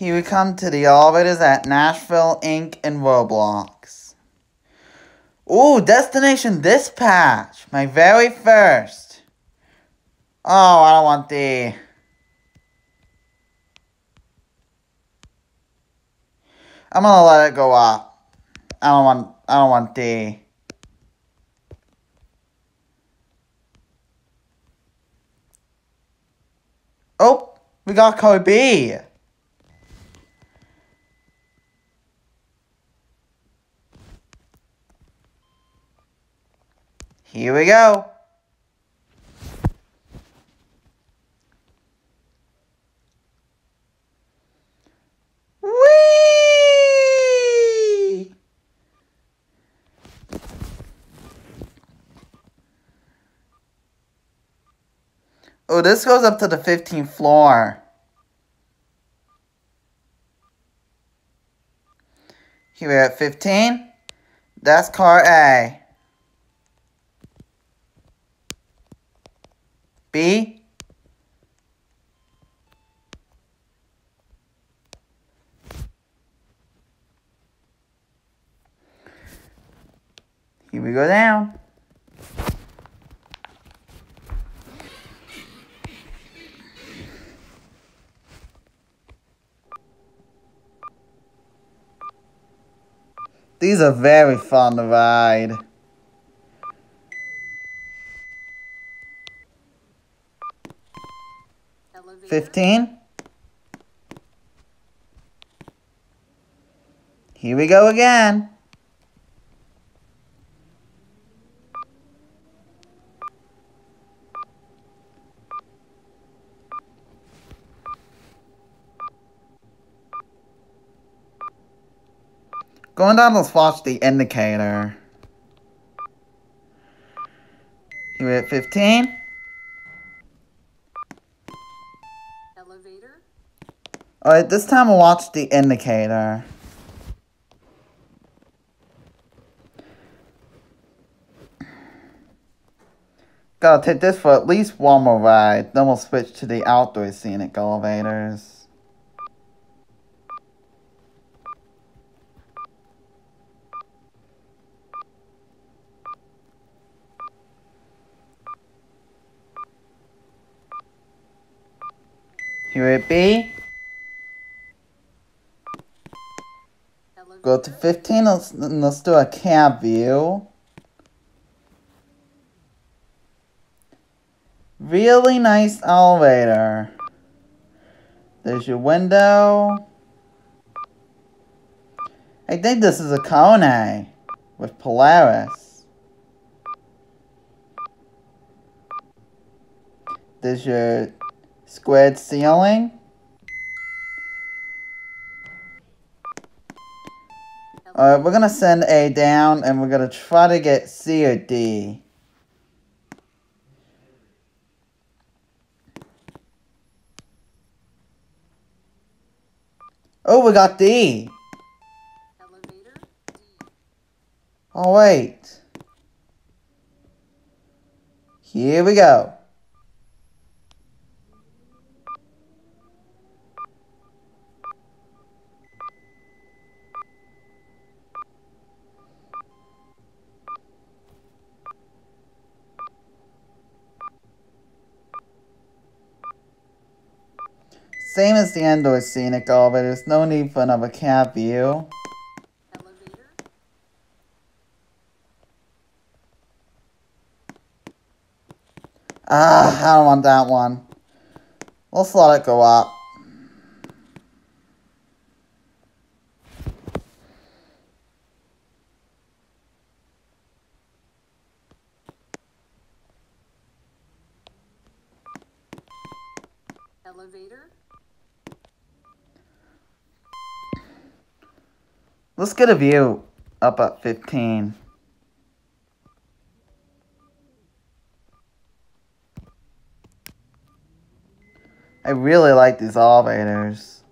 Here would come to the elevators at Nashville Inc. in Roblox. Ooh, Destination Dispatch! My very first. Oh, I don't want the... I'm gonna let it go up. I don't want, I don't want the... Oh, we got Kobe. Here we go. Oh, this goes up to the 15th floor. Here we're at 15. That's car A. B. Here we go down. These are very fun to ride. Elevator. 15. Here we go again. Going down, let's watch the indicator. Here at 15. Alright, this time we'll watch the indicator. Gotta take this for at least one more ride, then we'll switch to the outdoor scenic elevators. Here it be. Go to 15, let's, let's do a cab view. Really nice elevator. There's your window. I think this is a Kone with Polaris. There's your squared ceiling. Alright, we're gonna send A down and we're gonna try to get C or D. Oh, we got D. Elevator. D. Oh, wait. Here we go. Same as the indoor scenic all but there's no need for another cab view. Ah, I don't want that one. Let's let it go up. Elevator. Let's get a view up at 15. I really like these elevators.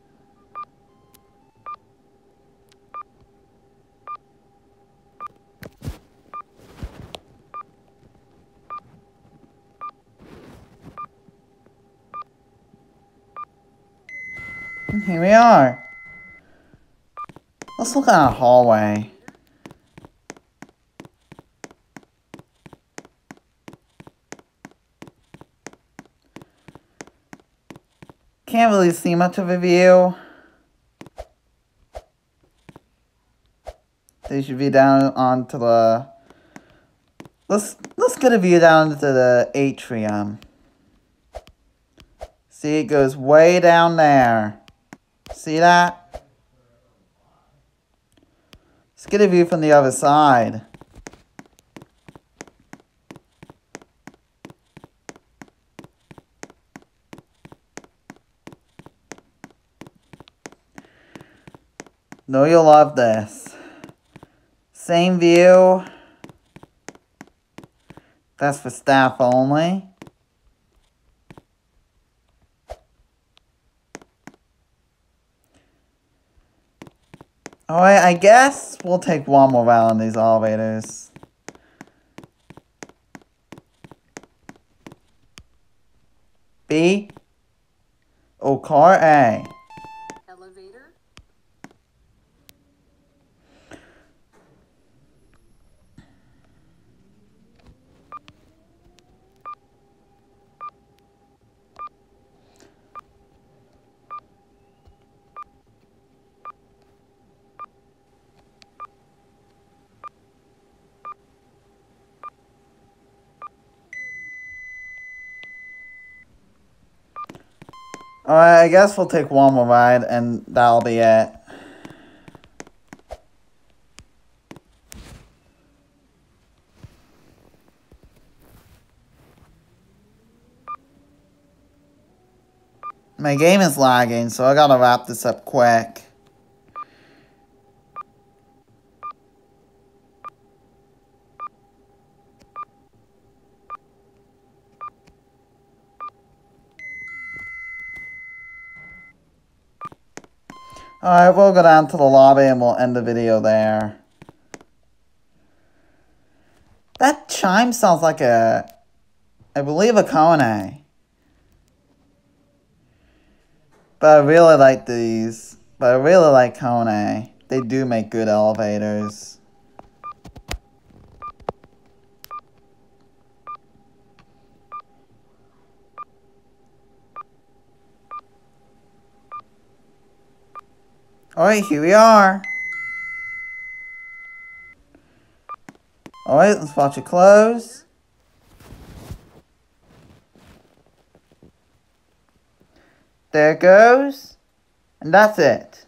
Here we are. Let's look at a hallway. Can't really see much of a view. They should be down onto the... Let's, let's get a view down to the atrium. See, it goes way down there. See that? Let's get a view from the other side. Know you'll love this. Same view. That's for staff only. Alright, I guess we'll take one more round these elevators. B. Oh, car A. Alright, I guess we'll take one more ride and that'll be it. My game is lagging, so I gotta wrap this up quick. Alright, we'll go down to the lobby and we'll end the video there. That chime sounds like a, I believe a Kone. But I really like these. But I really like Kone. They do make good elevators. Alright, here we are. Alright, let's watch it close. There it goes. And that's it.